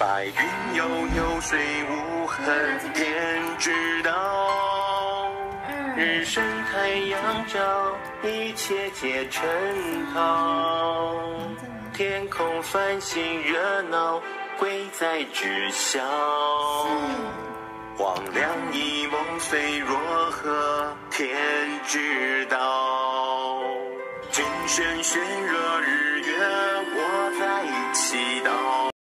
白云悠悠，水无痕，天知道。日升太阳照，一切皆成套。天空繁星热闹，贵在知晓。黄粱一梦，虽若何？天知道。精神熏若，日月我。